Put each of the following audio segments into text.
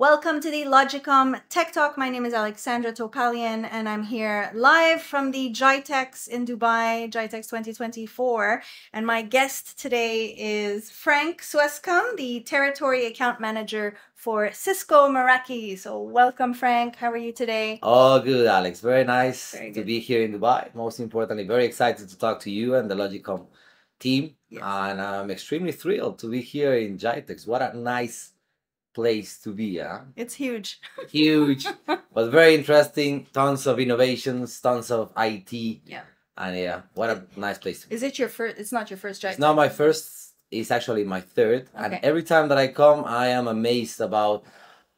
Welcome to the Logicom Tech Talk. My name is Alexandra Topalian, and I'm here live from the GITEX in Dubai, GITEX 2024. And my guest today is Frank Suescum, the Territory Account Manager for Cisco Meraki. So, welcome, Frank. How are you today? All good, Alex. Very nice Very to be here in Dubai. Most importantly, very excited to talk to you and the Logicom team. Yes. And I'm extremely thrilled to be here in GITEX. What a nice place to be, huh? It's huge. Huge, but very interesting. Tons of innovations, tons of IT. Yeah. And yeah, what a nice place to be. Is it your first? It's not your first GITEX. It's not my first, it's actually my third. And every time that I come, I am amazed about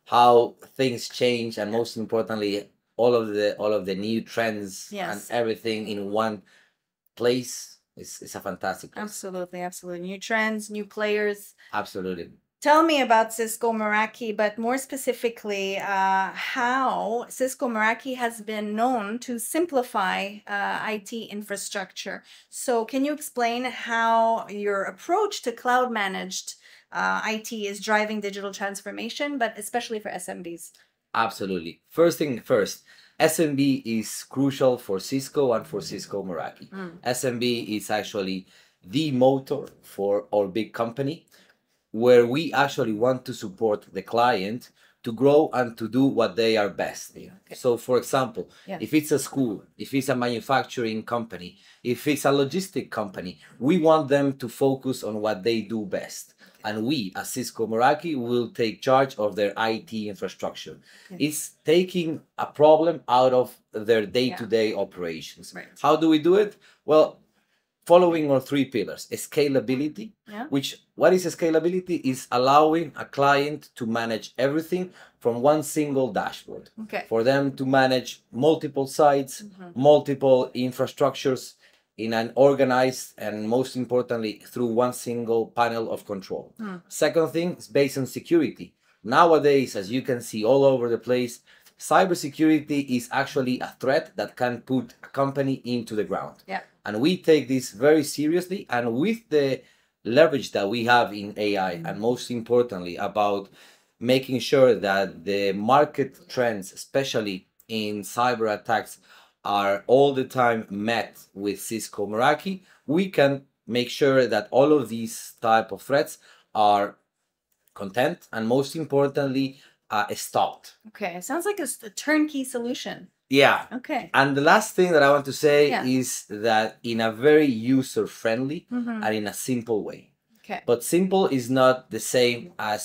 how things change and most importantly, all of the all of the new trends Yes. and everything in one place. It's, it's a fantastic place. Absolutely, absolutely. New trends, new players. Absolutely. Tell me about Cisco Meraki, but more specifically, uh, how Cisco Meraki has been known to simplify uh, IT infrastructure. So, can you explain how your approach to cloud managed uh, IT is driving digital transformation, but especially for SMBs? Absolutely. First thing first, SMB is crucial for Cisco and for Cisco Meraki. Mm. SMB is actually the motor for our big company where we actually want to support the client to grow and to do what they are best in. Okay. So for example, Yeah. if it's a school, if it's a manufacturing company, if it's a logistic company, we want them to focus on what they do best. And we, as Cisco Meraki, will take charge of their IT infrastructure. Okay. It's taking a problem out of their day-to-day operations. Right. How do we do it? Well, following our three pillars scalability Yeah. which what is scalability is allowing a client to manage everything from one single dashboard Okay. for them to manage multiple sites Mhm. multiple infrastructures in an organized and most importantly through one single panel of control Hmm. second thing is based on security nowadays as you can see all over the place cybersecurity is actually a threat that can put a company into the ground Yeah. and we take this very seriously and with the leverage that we have in ai mm. and most importantly about making sure that the market trends especially in cyber attacks are all the time met with cisco meraki we can make sure that all of these type of threats are content and most importantly uh, stopped Okay. Sounds like a, a turnkey solution. yeah Okay. and the last thing that i want to say Yeah. is that in a very user friendly Mhm. and in a simple way Okay. but simple is not the same as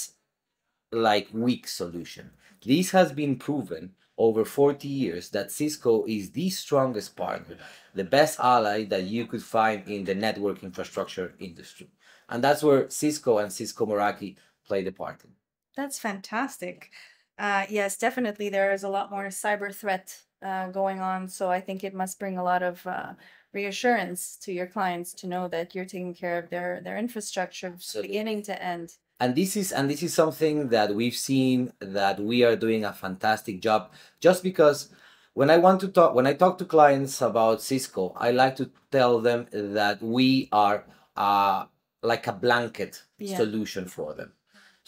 like weak solution this has been proven over 40 years that cisco is the strongest partner the best ally that you could find in the network infrastructure industry and that's where cisco and cisco meraki play the part in That's fantastic. Uh, yes, definitely. There is a lot more cyber threat uh, going on. So I think it must bring a lot of uh, reassurance to your clients to know that you're taking care of their, their infrastructure from Absolutely. beginning to end. and this is and this is something that we've seen that we are doing a fantastic job just because when i want to talk when i talk to clients about cisco i like to tell them that we are uh, like a blanket Yeah. solution for them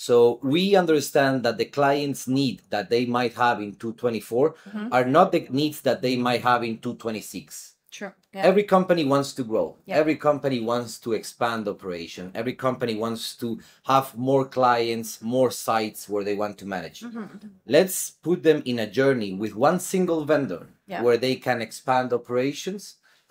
so we understand that the clients need that they might have in 224 Mhm. are not the needs that they might have in 226 Sure. Yeah. Every company wants to grow. Yeah. Every company wants to expand operation. Every company wants to have more clients, more sites where they want to manage. Mhm, mhm. Let's put them in a journey with one single vendor Yeah. where they can expand operations.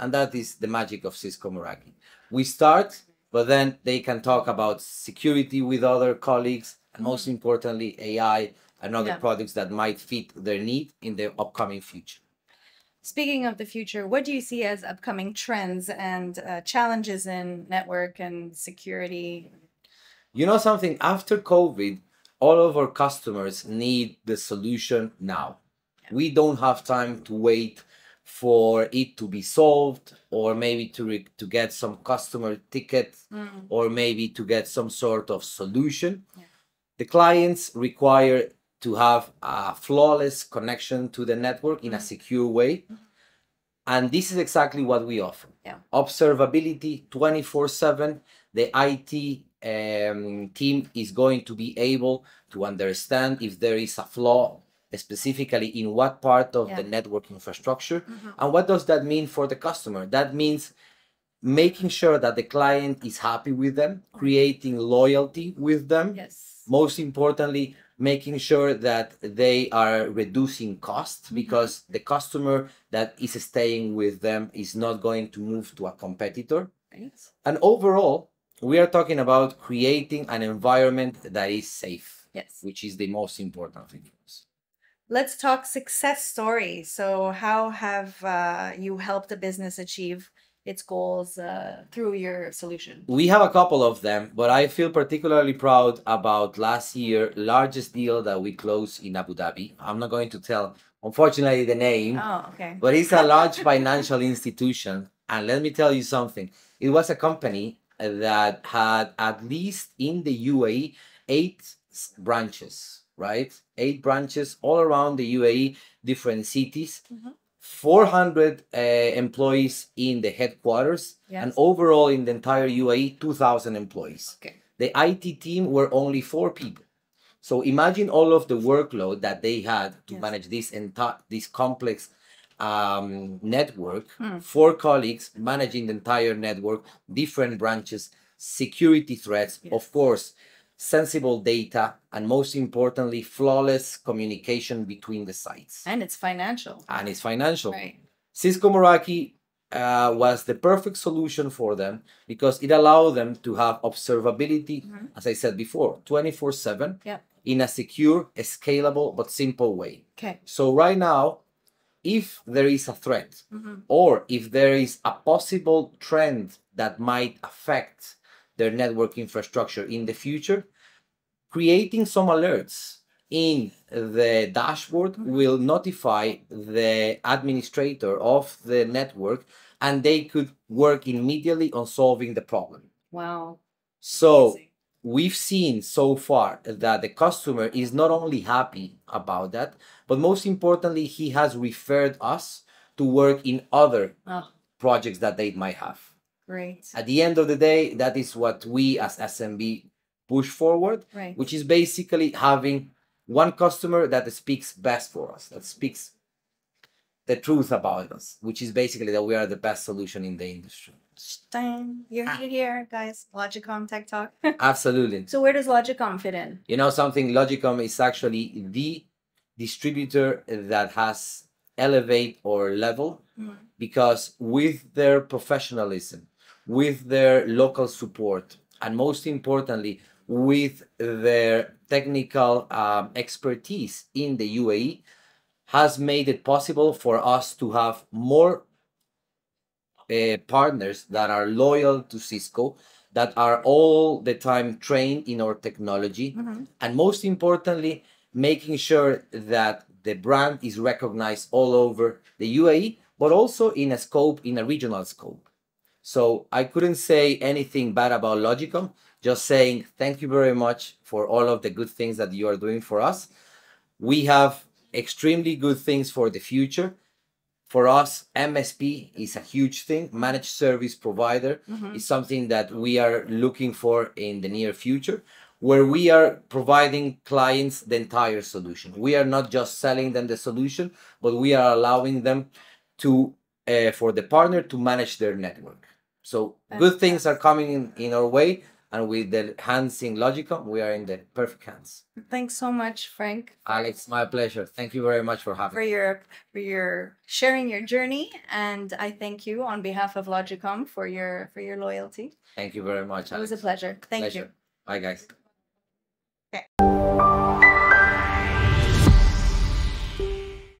And that is the magic of Cisco Meraki. We start, but then they can talk about security with other colleagues, and most importantly, AI and other Yeah. products that might fit their need in the upcoming future. Speaking of the future, what do you see as upcoming trends and uh, challenges in network and security? You know something? After COVID, all of our customers need the solution now. We don't have time to wait for it to be solved, or maybe to re- to get some customer ticket, Mm, or maybe to get some sort of solution. Yeah. The clients require to have a flawless connection to the network in a secure way. And this is exactly what we offer. Yeah. Observability 24 7, the IT um, team is going to be able to understand if there is a flaw specifically in what part of Yeah. the network infrastructure Mhm. and what does that mean for the customer that means making sure that the client is happy with them creating loyalty with them Yes. most importantly making sure that they are reducing cost because the customer that is staying with them is not going to move to a competitor Right. and overall we are talking about creating an environment that is safe Yes. which is the most important thing Let's talk success stories. So, how have uh, you helped a business achieve its goals uh, through your solution? we have a couple of them but i feel particularly proud about last year largest deal that we closed in abu dhabi i'm not going to tell unfortunately the name Oh, okay. but it's a large financial institution. And let me tell you something it was a company that had at least in the UAE eight branches, right? Eight branches all around the UAE, different cities. Mhm. 400 uh, employees in the headquarters and overall in the entire UAE 2000 employees Okay. the IT team were only four people. So imagine all of the workload that they had to Yes. manage this entire this complex um, network. Hmm. Four colleagues managing the entire network, different branches, security threats, Yes. of course, sensible data, and most importantly, flawless communication between the sites. And it's financial. And it's financial. Right. Cisco Meraki uh, was the perfect solution for them because it allowed them to have observability, Mhm. as I said before, 24 7 Yep. in a secure, scalable, but simple way. Okay. So, right now, if there is a threat Mhm. or if there is a possible trend that might affect their network infrastructure in the future, creating some alerts in the dashboard will notify the administrator of the network and they could work immediately on solving the problem. Wow. So, Amazing. we've seen so far that the customer is not only happy about that, but most importantly, he has referred us to work in other Oh, projects that they might have. Great. At the end of the day, that is what we as SMB push forward, Right. which is basically having one customer that speaks best for us, that speaks the truth about us, which is basically that we are the best solution in the industry. Stein, you Ah. here, guys. Logicom Tech Talk. Absolutely. so, where does Logicom fit in? You know something, Logicom is actually the distributor that has elevate or level Mhm. because with their professionalism, with their local support, and most importantly, with their technical um, expertise in the UAE, has made it possible for us to have more uh, partners that are loyal to Cisco, that are all the time trained in our technology, Mhm. and most importantly, making sure that the brand is recognized all over the UAE, but also in a scope, in a regional scope. So I couldn't say anything bad about Logicom, just saying thank you very much for all of the good things that you are doing for us. We have extremely good things for the future. For us, MSP is a huge thing. Managed service provider Mhm. is something that we are looking for in the near future, where we are providing clients the entire solution. We are not just selling them the solution, but we are allowing them to, uh, for the partner to manage their network. So good things are coming in, in our way, and with the hands in Logicom, we are in the perfect hands. Thanks so much, Frank, Alex, my pleasure. Thank you very much for having for me. your for your sharing your journey, and I thank you on behalf of Logicom for your for your loyalty. Thank you very much. It was a pleasure. Thank Pleasure. Bye, guys. you.